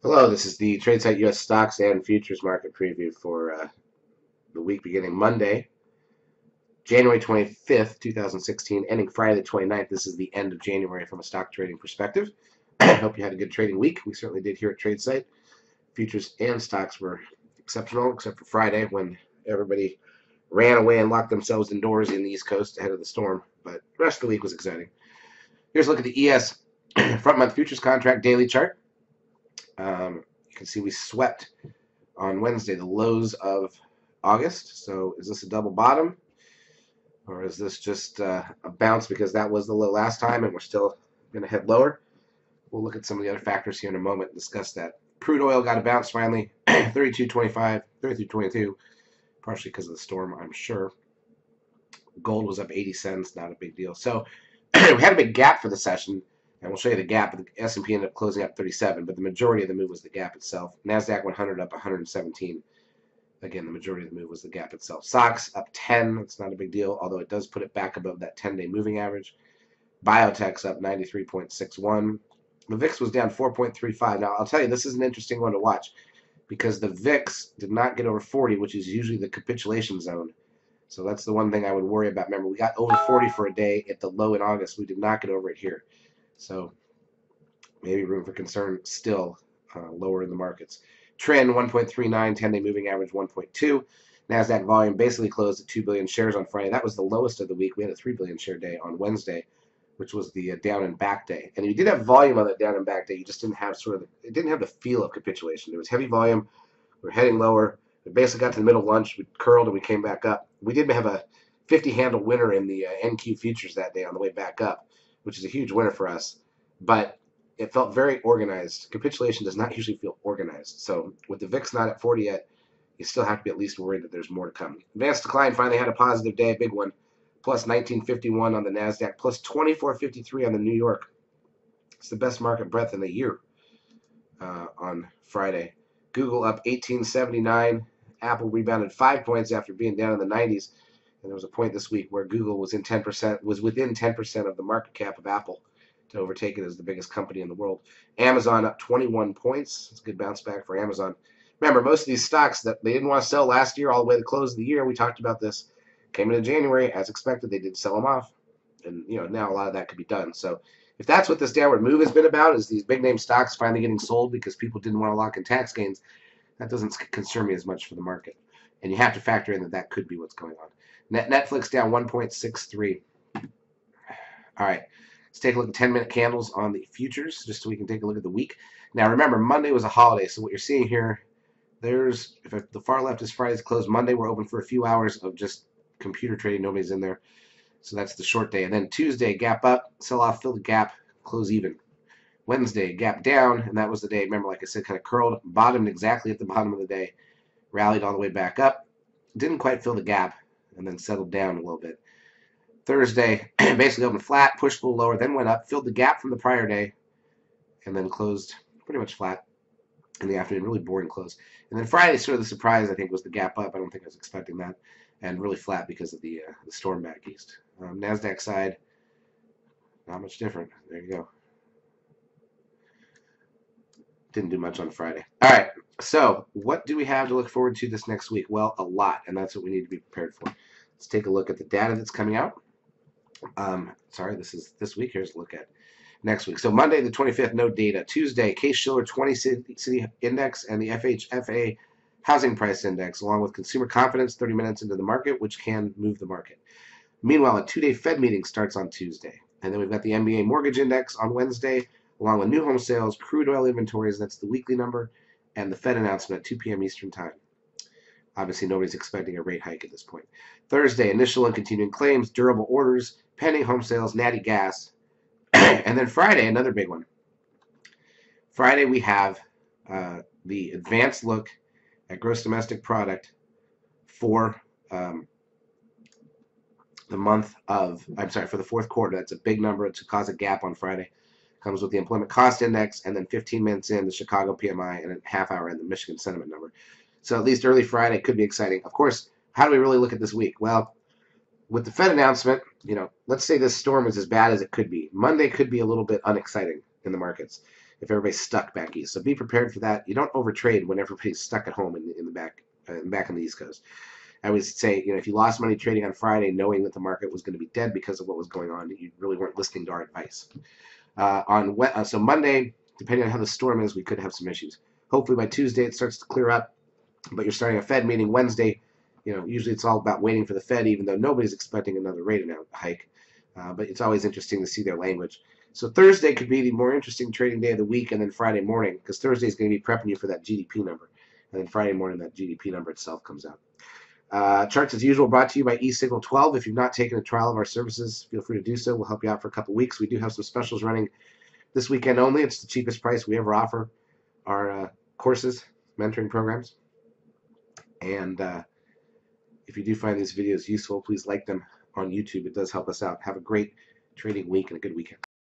Hello, this is the Tradesight U.S. Stocks and Futures Market Preview for uh, the week beginning Monday, January 25th, 2016, ending Friday the 29th. This is the end of January from a stock trading perspective. I hope you had a good trading week. We certainly did here at Tradesight. Futures and stocks were exceptional, except for Friday when everybody ran away and locked themselves indoors in the East Coast ahead of the storm. But the rest of the week was exciting. Here's a look at the ES front month futures contract daily chart. Um, you can see we swept on Wednesday the lows of August. So is this a double bottom? Or is this just uh, a bounce because that was the low last time and we're still going to head lower? We'll look at some of the other factors here in a moment and discuss that. Crude oil got a bounce finally, 32.25, 33.22, partially because of the storm, I'm sure. Gold was up 80 cents, not a big deal. So we had a big gap for the session and we'll show you the gap. The S&P ended up closing up 37, but the majority of the move was the gap itself. Nasdaq 100 up 117. Again, the majority of the move was the gap itself. SOX up 10. It's not a big deal, although it does put it back above that 10-day moving average. Biotech's up 93.61. The VIX was down 4.35. Now, I'll tell you, this is an interesting one to watch because the VIX did not get over 40, which is usually the capitulation zone. So that's the one thing I would worry about. Remember, we got over 40 for a day at the low in August. We did not get over it here. So maybe room for concern still uh, lower in the markets. Trend 1.39, 10-day moving average 1.2. Nasdaq volume basically closed at 2 billion shares on Friday. That was the lowest of the week. We had a 3 billion share day on Wednesday, which was the uh, down and back day. And you did have volume on that down and back day. You just didn't have sort of the, it didn't have the feel of capitulation. There was heavy volume. We are heading lower. We basically got to the middle of lunch. We curled and we came back up. We did have a 50 handle winner in the uh, NQ futures that day on the way back up which is a huge winner for us. But it felt very organized. Capitulation does not usually feel organized. So with the VIX not at 40 yet, you still have to be at least worried that there's more to come. Advanced decline finally had a positive day, a big one, plus 1951 on the Nasdaq, plus 2453 on the New York. It's the best market breadth in a year uh, on Friday. Google up 1879. Apple rebounded five points after being down in the 90s. And there was a point this week where Google was in 10% was within 10% of the market cap of Apple to overtake it as the biggest company in the world. Amazon up 21 points. It's a good bounce back for Amazon. Remember, most of these stocks that they didn't want to sell last year all the way to the close of the year, we talked about this, came into January as expected. They did sell them off, and you know now a lot of that could be done. So if that's what this downward move has been about, is these big name stocks finally getting sold because people didn't want to lock in tax gains, that doesn't concern me as much for the market. And you have to factor in that that could be what's going on. Net Netflix down 1.63. All right, let's take a look at 10 minute candles on the futures just so we can take a look at the week. Now remember, Monday was a holiday, so what you're seeing here, there's if the far left is Friday's closed. Monday we're open for a few hours of just computer trading. Nobody's in there, so that's the short day. And then Tuesday, gap up, sell off, fill the gap, close even. Wednesday, gap down, and that was the day. Remember, like I said, kind of curled, bottomed exactly at the bottom of the day, rallied all the way back up, didn't quite fill the gap, and then settled down a little bit. Thursday, basically opened flat, pushed a little lower, then went up, filled the gap from the prior day, and then closed pretty much flat in the afternoon. Really boring close. And then Friday, sort of the surprise, I think, was the gap up. I don't think I was expecting that. And really flat because of the, uh, the storm back east. Um, NASDAQ side, not much different. There you go. Didn't do much on Friday. All right. So, what do we have to look forward to this next week? Well, a lot, and that's what we need to be prepared for. Let's take a look at the data that's coming out. Um, sorry, this is this week. Here's a look at next week. So Monday the 25th, no data. Tuesday, Case-Shiller 20 City Index and the FHFA Housing Price Index, along with consumer confidence 30 minutes into the market, which can move the market. Meanwhile, a two-day Fed meeting starts on Tuesday. And then we've got the MBA Mortgage Index on Wednesday, along with new home sales, crude oil inventories, that's the weekly number, and the Fed announcement at 2 p.m. Eastern Time. Obviously, nobody's expecting a rate hike at this point. Thursday, initial and continuing claims, durable orders, pending home sales, natty gas. and then Friday, another big one. Friday, we have uh, the advanced look at gross domestic product for um, the month of, I'm sorry, for the fourth quarter. That's a big number to cause a gap on Friday comes with the employment cost index, and then 15 minutes in the Chicago PMI, and a half hour in the Michigan sentiment number. So at least early Friday could be exciting. Of course, how do we really look at this week? Well, with the Fed announcement, you know, let's say this storm is as bad as it could be. Monday could be a little bit unexciting in the markets. if everybody's stuck back east. So be prepared for that. You don't overtrade when everybody's stuck at home in, in the back uh, back on the East Coast. I would say, you know, if you lost money trading on Friday, knowing that the market was going to be dead because of what was going on, you really weren't listening to our advice. Uh, on uh, so Monday, depending on how the storm is, we could have some issues. Hopefully by Tuesday it starts to clear up. But you're starting a Fed meeting Wednesday. You know, usually it's all about waiting for the Fed, even though nobody's expecting another rate hike. Uh, but it's always interesting to see their language. So Thursday could be the more interesting trading day of the week, and then Friday morning, because Thursday is going to be prepping you for that GDP number, and then Friday morning that GDP number itself comes out. Uh, charts as usual brought to you by eSignal 12. If you've not taken a trial of our services, feel free to do so. We'll help you out for a couple weeks. We do have some specials running this weekend only. It's the cheapest price we ever offer our uh, courses, mentoring programs. And uh, if you do find these videos useful, please like them on YouTube. It does help us out. Have a great trading week and a good weekend.